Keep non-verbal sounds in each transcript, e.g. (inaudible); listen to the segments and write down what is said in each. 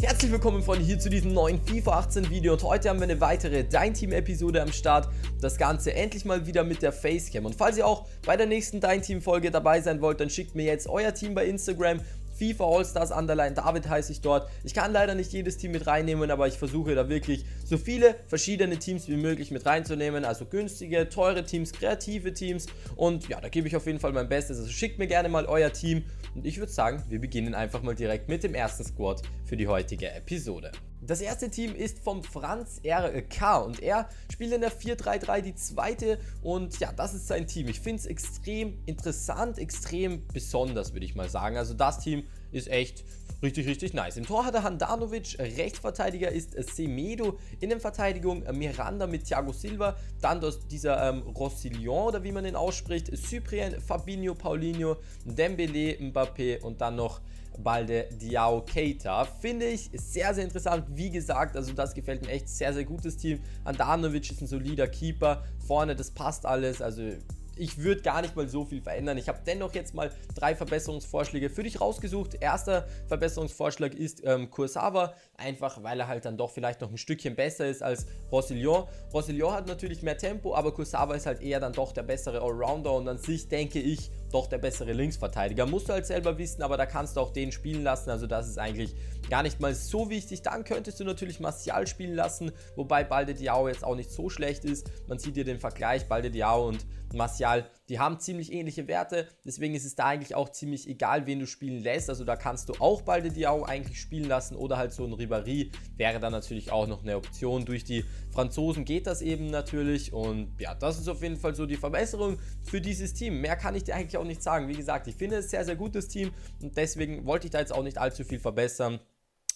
Herzlich willkommen von hier zu diesem neuen FIFA 18 Video und heute haben wir eine weitere Dein Team Episode am Start. Das Ganze endlich mal wieder mit der Facecam und falls ihr auch bei der nächsten Dein Team Folge dabei sein wollt, dann schickt mir jetzt euer Team bei Instagram FIFA All-Stars Underline David heiße ich dort. Ich kann leider nicht jedes Team mit reinnehmen, aber ich versuche da wirklich so viele verschiedene Teams wie möglich mit reinzunehmen. Also günstige, teure Teams, kreative Teams. Und ja, da gebe ich auf jeden Fall mein Bestes. Also schickt mir gerne mal euer Team. Und ich würde sagen, wir beginnen einfach mal direkt mit dem ersten Squad für die heutige Episode. Das erste Team ist vom Franz RK und er spielt in der 4-3-3 die zweite und ja, das ist sein Team. Ich finde es extrem interessant, extrem besonders, würde ich mal sagen. Also das Team ist echt richtig, richtig nice. Im Tor hat er Handanovic, Rechtsverteidiger ist Semedo, Innenverteidigung Miranda mit Thiago Silva, dann dieser ähm, Rossillon oder wie man den ausspricht, Cyprien, Fabinho, Paulinho, Dembele, Mbappé und dann noch Balde Diao Keita. Finde ich sehr, sehr interessant. Wie gesagt, also das gefällt mir echt sehr, sehr gutes Team. Andanovic ist ein solider Keeper. Vorne, das passt alles. Also ich würde gar nicht mal so viel verändern. Ich habe dennoch jetzt mal drei Verbesserungsvorschläge für dich rausgesucht. Erster Verbesserungsvorschlag ist ähm, Kursawa, einfach weil er halt dann doch vielleicht noch ein Stückchen besser ist als Rossillon. Rossillon hat natürlich mehr Tempo, aber Kursawa ist halt eher dann doch der bessere Allrounder und an sich denke ich doch der bessere Linksverteidiger. Musst du halt selber wissen, aber da kannst du auch den spielen lassen, also das ist eigentlich gar nicht mal so wichtig. Dann könntest du natürlich Martial spielen lassen, wobei Balde Diao jetzt auch nicht so schlecht ist. Man sieht hier den Vergleich, Balde Diao und Martial, die haben ziemlich ähnliche Werte, deswegen ist es da eigentlich auch ziemlich egal, wen du spielen lässt. Also da kannst du auch Balde Diao eigentlich spielen lassen oder halt so ein Ribéry wäre dann natürlich auch noch eine Option. Durch die Franzosen geht das eben natürlich und ja, das ist auf jeden Fall so die Verbesserung für dieses Team. Mehr kann ich dir eigentlich auch nicht sagen. Wie gesagt, ich finde es sehr, sehr gutes Team und deswegen wollte ich da jetzt auch nicht allzu viel verbessern.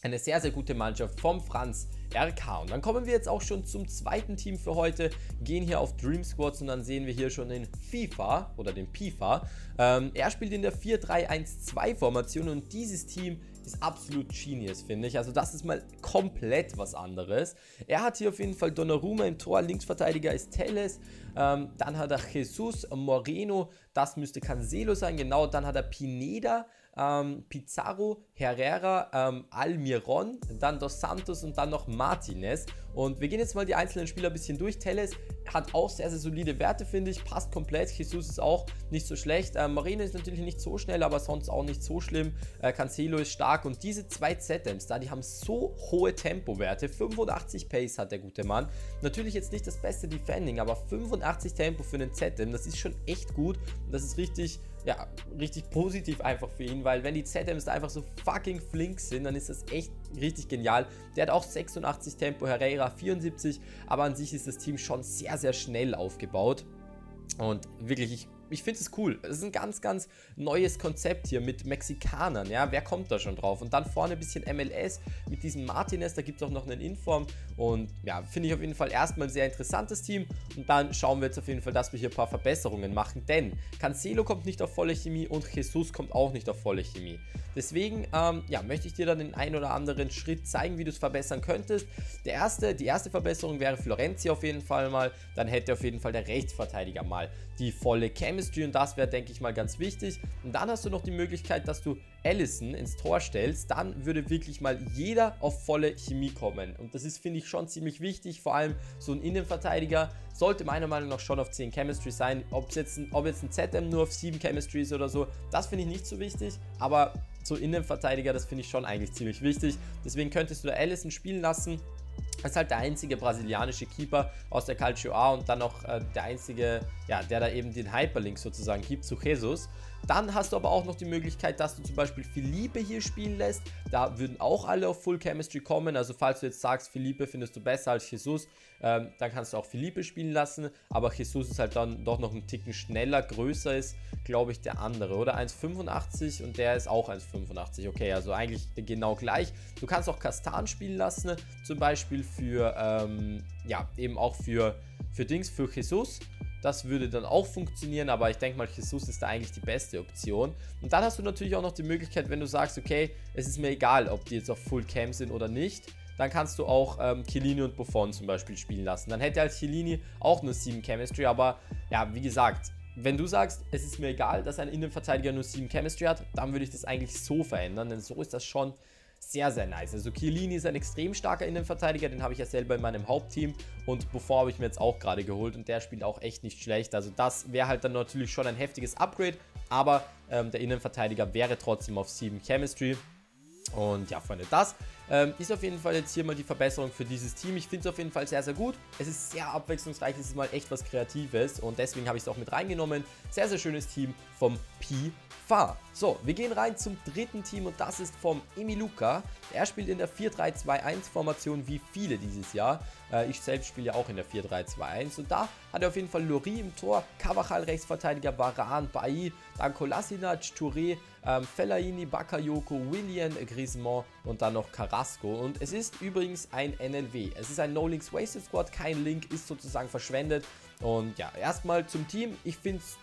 Eine sehr, sehr gute Mannschaft vom Franz RK. Und dann kommen wir jetzt auch schon zum zweiten Team für heute, gehen hier auf Dream Squads und dann sehen wir hier schon den FIFA oder den PIFA. Ähm, er spielt in der 4-3-1-2 Formation und dieses Team ist absolut genius, finde ich. Also das ist mal komplett was anderes. Er hat hier auf jeden Fall Donnarumma im Tor, Linksverteidiger ist Telles, ähm, dann hat er Jesus Moreno, das müsste Cancelo sein, genau, dann hat er Pineda, ähm, Pizarro, Herrera, ähm, Almiron, dann Dos Santos und dann noch Martinez. Und wir gehen jetzt mal die einzelnen Spieler ein bisschen durch. Teles hat auch sehr, sehr solide Werte, finde ich. Passt komplett. Jesus ist auch nicht so schlecht. Äh, Marino ist natürlich nicht so schnell, aber sonst auch nicht so schlimm. Äh, Cancelo ist stark. Und diese zwei ZMs da, die haben so hohe Tempowerte. 85 Pace hat der gute Mann. Natürlich jetzt nicht das beste Defending, aber 85 Tempo für einen ZM, das ist schon echt gut. Und das ist richtig ja, richtig positiv einfach für ihn, weil wenn die ZMs da einfach so fucking flink sind, dann ist das echt richtig genial. Der hat auch 86 Tempo, Herrera 74, aber an sich ist das Team schon sehr, sehr schnell aufgebaut. Und wirklich, ich ich finde es cool. Es ist ein ganz, ganz neues Konzept hier mit Mexikanern. Ja, wer kommt da schon drauf? Und dann vorne ein bisschen MLS mit diesem Martinez. Da gibt es auch noch einen Inform. Und ja, finde ich auf jeden Fall erstmal ein sehr interessantes Team. Und dann schauen wir jetzt auf jeden Fall, dass wir hier ein paar Verbesserungen machen. Denn Cancelo kommt nicht auf volle Chemie und Jesus kommt auch nicht auf volle Chemie. Deswegen ähm, ja, möchte ich dir dann den einen oder anderen Schritt zeigen, wie du es verbessern könntest. Der erste, die erste Verbesserung wäre Florenzi auf jeden Fall mal. Dann hätte auf jeden Fall der Rechtsverteidiger mal die volle Chemistry und das wäre, denke ich mal, ganz wichtig. Und dann hast du noch die Möglichkeit, dass du Allison ins Tor stellst, dann würde wirklich mal jeder auf volle Chemie kommen. Und das ist, finde ich, schon ziemlich wichtig. Vor allem so ein Innenverteidiger sollte meiner Meinung nach schon auf 10 Chemistry sein. Ob jetzt ein, ob jetzt ein ZM nur auf 7 Chemistry ist oder so, das finde ich nicht so wichtig. Aber so Innenverteidiger, das finde ich schon eigentlich ziemlich wichtig. Deswegen könntest du da Allison spielen lassen. Das ist halt der einzige brasilianische Keeper aus der Calcio A und dann noch äh, der einzige, ja, der da eben den Hyperlink sozusagen gibt zu Jesus. Dann hast du aber auch noch die Möglichkeit, dass du zum Beispiel Philippe hier spielen lässt. Da würden auch alle auf Full Chemistry kommen. Also falls du jetzt sagst, Philippe findest du besser als Jesus, ähm, dann kannst du auch Philippe spielen lassen. Aber Jesus ist halt dann doch noch ein Ticken schneller, größer ist, glaube ich, der andere. Oder 1,85 und der ist auch 1,85. Okay, also eigentlich genau gleich. Du kannst auch Kastan spielen lassen, zum Beispiel für, ähm, ja, eben auch für, für Dings, für Jesus. Das würde dann auch funktionieren, aber ich denke mal, Jesus ist da eigentlich die beste Option. Und dann hast du natürlich auch noch die Möglichkeit, wenn du sagst, okay, es ist mir egal, ob die jetzt auf Full Cam sind oder nicht, dann kannst du auch ähm, Chiellini und Buffon zum Beispiel spielen lassen. Dann hätte halt Chiellini auch nur 7 Chemistry, aber ja, wie gesagt, wenn du sagst, es ist mir egal, dass ein Innenverteidiger nur 7 Chemistry hat, dann würde ich das eigentlich so verändern, denn so ist das schon sehr, sehr nice. Also Chiellini ist ein extrem starker Innenverteidiger, den habe ich ja selber in meinem Hauptteam und Buffon habe ich mir jetzt auch gerade geholt und der spielt auch echt nicht schlecht. Also das wäre halt dann natürlich schon ein heftiges Upgrade, aber ähm, der Innenverteidiger wäre trotzdem auf 7 Chemistry. Und ja, Freunde, das ähm, ist auf jeden Fall jetzt hier mal die Verbesserung für dieses Team. Ich finde es auf jeden Fall sehr, sehr gut. Es ist sehr abwechslungsreich, es ist mal echt was Kreatives und deswegen habe ich es auch mit reingenommen. Sehr, sehr schönes Team vom Pi Fahr. So, wir gehen rein zum dritten Team und das ist vom Emiluka. Er spielt in der 4-3-2-1-Formation wie viele dieses Jahr. Äh, ich selbst spiele ja auch in der 4-3-2-1 und da hat er auf jeden Fall Lori im Tor, Cavachal Rechtsverteidiger, Varan, Bailly, dann Kolasinac, Touré, ähm, Fellaini, Bakayoko, William, Griezmann und dann noch Carrasco. Und es ist übrigens ein NLW. Es ist ein No-Links Wasted Squad, kein Link ist sozusagen verschwendet. Und ja, erstmal zum Team. Ich finde es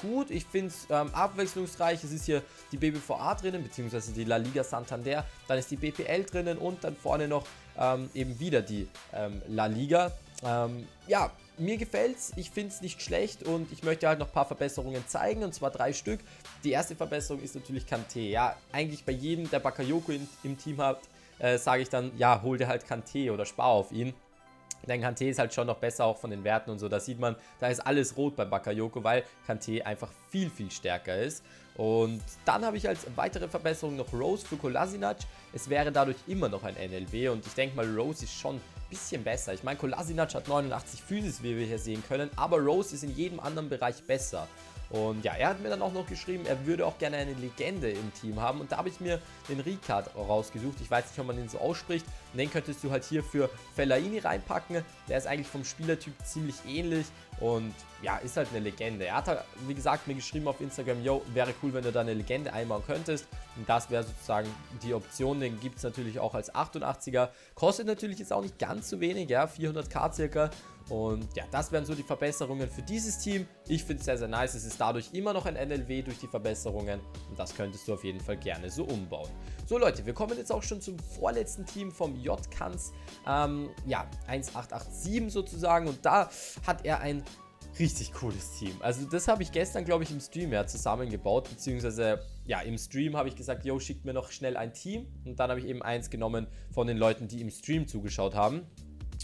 gut. Ich finde es ähm, abwechslungsreich. Es ist hier die BBVA drinnen, beziehungsweise die La Liga Santander. Dann ist die BPL drinnen und dann vorne noch ähm, eben wieder die ähm, La Liga. Ähm, ja, mir gefällt's, ich finde es nicht schlecht und ich möchte halt noch ein paar Verbesserungen zeigen und zwar drei Stück. Die erste Verbesserung ist natürlich Kanté. Ja, eigentlich bei jedem, der Bakayoko in, im Team hat, äh, sage ich dann, ja, hol dir halt Kanté oder spar auf ihn. Denn Kante ist halt schon noch besser auch von den Werten und so. Da sieht man, da ist alles rot bei Bakayoko, weil Kante einfach viel, viel stärker ist. Und dann habe ich als weitere Verbesserung noch Rose für Kolasinac. Es wäre dadurch immer noch ein NLW und ich denke mal, Rose ist schon ein bisschen besser. Ich meine, Kolasinac hat 89 Physis, wie wir hier sehen können, aber Rose ist in jedem anderen Bereich besser. Und ja, er hat mir dann auch noch geschrieben, er würde auch gerne eine Legende im Team haben. Und da habe ich mir den Ricard rausgesucht. Ich weiß nicht, ob man den so ausspricht. Und den könntest du halt hier für Fellaini reinpacken. Der ist eigentlich vom Spielertyp ziemlich ähnlich. Und ja, ist halt eine Legende. Er hat, halt, wie gesagt, mir geschrieben auf Instagram, yo, wäre cool, wenn du da eine Legende einbauen könntest. Und das wäre sozusagen die Option. Den gibt es natürlich auch als 88er. Kostet natürlich jetzt auch nicht ganz so wenig, ja, 400k circa. Und ja, das wären so die Verbesserungen für dieses Team. Ich finde es sehr, sehr nice. Es ist dadurch immer noch ein NLW durch die Verbesserungen. Und das könntest du auf jeden Fall gerne so umbauen. So Leute, wir kommen jetzt auch schon zum vorletzten Team vom J-Kans. Ähm, ja, 1887 sozusagen. Und da hat er ein richtig cooles Team. Also das habe ich gestern, glaube ich, im Stream ja zusammengebaut, beziehungsweise ja, im Stream habe ich gesagt, yo, schickt mir noch schnell ein Team und dann habe ich eben eins genommen von den Leuten, die im Stream zugeschaut haben.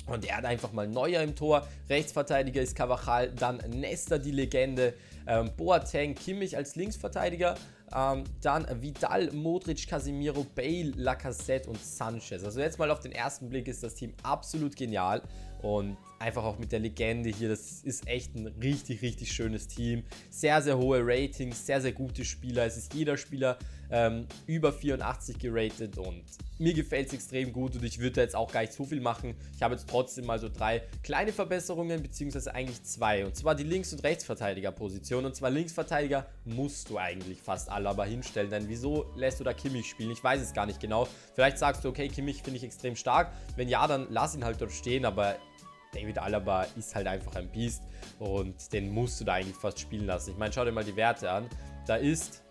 Und er hat einfach mal Neuer im Tor. Rechtsverteidiger ist Cavachal, dann Nesta die Legende, ähm, Boateng, Kimmich als Linksverteidiger, ähm, dann Vidal, Modric, Casemiro, Bale, Lacazette und Sanchez. Also jetzt mal auf den ersten Blick ist das Team absolut genial und einfach auch mit der Legende hier, das ist echt ein richtig, richtig schönes Team. Sehr, sehr hohe Ratings, sehr, sehr gute Spieler. Es ist jeder Spieler ähm, über 84 geratet und mir gefällt es extrem gut und ich würde jetzt auch gar nicht so viel machen. Ich habe jetzt trotzdem mal so drei kleine Verbesserungen, beziehungsweise eigentlich zwei. Und zwar die Links- und Rechtsverteidigerposition. Und zwar Linksverteidiger musst du eigentlich fast Alaba hinstellen, denn wieso lässt du da Kimmich spielen? Ich weiß es gar nicht genau. Vielleicht sagst du, okay, Kimmich finde ich extrem stark. Wenn ja, dann lass ihn halt dort stehen, aber David Alaba ist halt einfach ein Biest und den musst du da eigentlich fast spielen lassen. Ich meine, schau dir mal die Werte an. Da ist,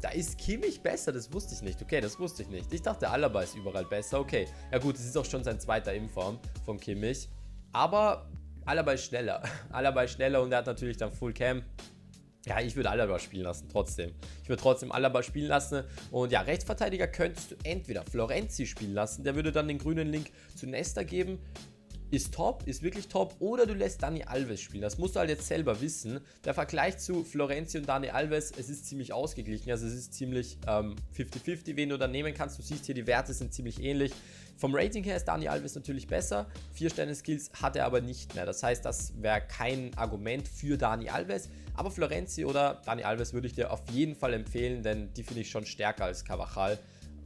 da ist Kimmich besser, das wusste ich nicht. Okay, das wusste ich nicht. Ich dachte, Alaba ist überall besser. Okay, ja gut, es ist auch schon sein zweiter Inform von Kimmich. Aber Alaba ist schneller. (laughs) Alaba ist schneller und er hat natürlich dann Full Cam. Ja, ich würde Alaba spielen lassen, trotzdem. Ich würde trotzdem Alaba spielen lassen. Und ja, Rechtsverteidiger könntest du entweder Florenzi spielen lassen. Der würde dann den grünen Link zu Nesta geben ist top, ist wirklich top. Oder du lässt Dani Alves spielen. Das musst du halt jetzt selber wissen. Der Vergleich zu Florenzi und Dani Alves, es ist ziemlich ausgeglichen. Also es ist ziemlich 50-50, ähm, wen du dann nehmen kannst. Du siehst hier, die Werte sind ziemlich ähnlich. Vom Rating her ist Dani Alves natürlich besser. 4-Sterne-Skills hat er aber nicht mehr. Das heißt, das wäre kein Argument für Dani Alves. Aber Florenzi oder Dani Alves würde ich dir auf jeden Fall empfehlen, denn die finde ich schon stärker als Cavachal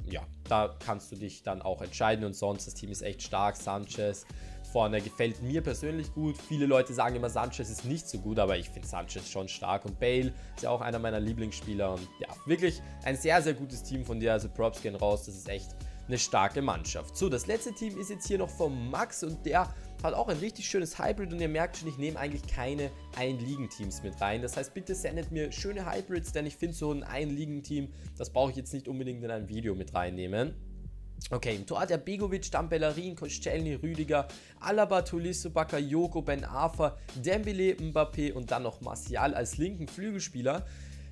ja, da kannst du dich dann auch entscheiden und sonst, das Team ist echt stark. Sanchez, vorne gefällt mir persönlich gut. Viele Leute sagen immer, Sanchez ist nicht so gut, aber ich finde Sanchez schon stark. Und Bale ist ja auch einer meiner Lieblingsspieler. Und ja, wirklich ein sehr, sehr gutes Team von dir. Also Props gehen raus. Das ist echt eine starke Mannschaft. So, das letzte Team ist jetzt hier noch von Max und der hat auch ein richtig schönes Hybrid und ihr merkt schon, ich nehme eigentlich keine Einligen-Teams mit rein. Das heißt, bitte sendet mir schöne Hybrids, denn ich finde so ein Einligen-Team, das brauche ich jetzt nicht unbedingt in ein Video mit reinnehmen. Okay, im Tor hat er Begovic, dann Bellerin, Koscielny, Rüdiger, Alaba, Tolisso, Bakayoko, Ben Afer, Dembele, Mbappé und dann noch Martial als linken Flügelspieler.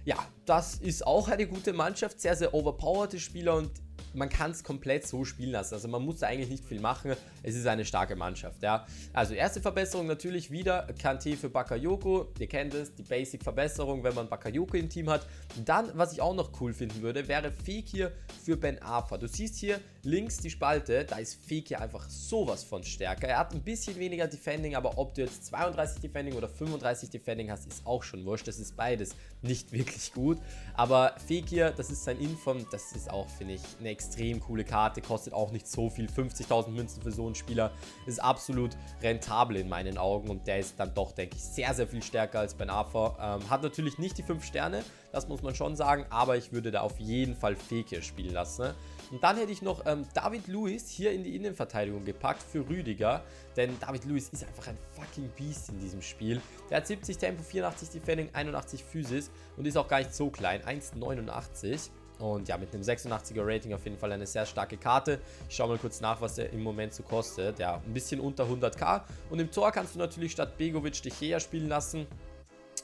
Ja, das ist auch eine gute Mannschaft, sehr, sehr overpowerte Spieler und man kann es komplett so spielen lassen. Also man muss da eigentlich nicht viel machen. Es ist eine starke Mannschaft, ja. Also erste Verbesserung natürlich wieder Kante für Bakayoko. Ihr kennt es, die Basic-Verbesserung, wenn man Bakayoko im Team hat. Dann, was ich auch noch cool finden würde, wäre Fekir für Ben Arfa. Du siehst hier links die Spalte, da ist Fekir einfach sowas von stärker. Er hat ein bisschen weniger Defending, aber ob du jetzt 32 Defending oder 35 Defending hast, ist auch schon wurscht. Das ist beides nicht (laughs) wirklich gut. Aber Fekir, das ist sein Inform, das ist auch, finde ich, eine extrem coole Karte. Kostet auch nicht so viel. 50.000 Münzen für so einen Spieler ist absolut rentabel in meinen Augen. Und der ist dann doch, denke ich, sehr, sehr viel stärker als Ben Arthur. Ähm, hat natürlich nicht die 5 Sterne, das muss man schon sagen. Aber ich würde da auf jeden Fall Fekir spielen lassen. Und dann hätte ich noch ähm, David Lewis hier in die Innenverteidigung gepackt für Rüdiger. Denn David Lewis ist einfach ein fucking Beast in diesem Spiel. Der hat 70 Tempo, 84 Defending, 81 Physis und ist auch gar nicht so klein. 1,89. Und ja, mit einem 86er Rating auf jeden Fall eine sehr starke Karte. Ich schaue mal kurz nach, was der im Moment so kostet. Ja, ein bisschen unter 100k. Und im Tor kannst du natürlich statt Begovic De Gea spielen lassen.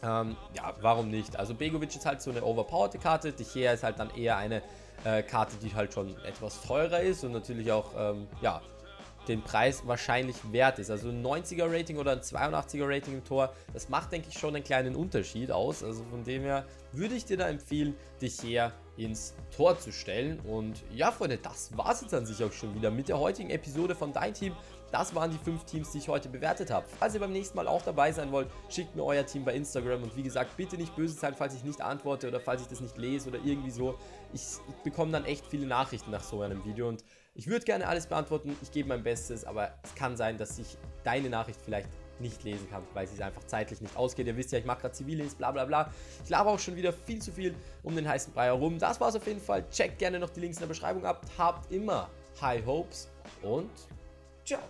Ähm, ja, warum nicht? Also Begovic ist halt so eine overpowered Karte. De Gea ist halt dann eher eine äh, Karte, die halt schon etwas teurer ist und natürlich auch, ähm, ja, den Preis wahrscheinlich wert ist. Also ein 90er Rating oder ein 82er Rating im Tor, das macht, denke ich, schon einen kleinen Unterschied aus. Also von dem her würde ich dir da empfehlen, dich her ins Tor zu stellen. Und ja, Freunde, das war es jetzt an sich auch schon wieder mit der heutigen Episode von Dein Team. Das waren die fünf Teams, die ich heute bewertet habe. Falls ihr beim nächsten Mal auch dabei sein wollt, schickt mir euer Team bei Instagram. Und wie gesagt, bitte nicht böse sein, falls ich nicht antworte oder falls ich das nicht lese oder irgendwie so. Ich, bekomme dann echt viele Nachrichten nach so einem Video und ich würde gerne alles beantworten. Ich gebe mein Bestes, aber es kann sein, dass ich deine Nachricht vielleicht nicht lesen kann, weil es einfach zeitlich nicht ausgeht. Ihr wisst ja, ich mache gerade Zivildienst, bla bla bla. Ich laber auch schon wieder viel zu viel um den heißen Brei herum. Das war's auf jeden Fall. Checkt gerne noch die Links in der Beschreibung ab. Habt immer High Hopes und ciao.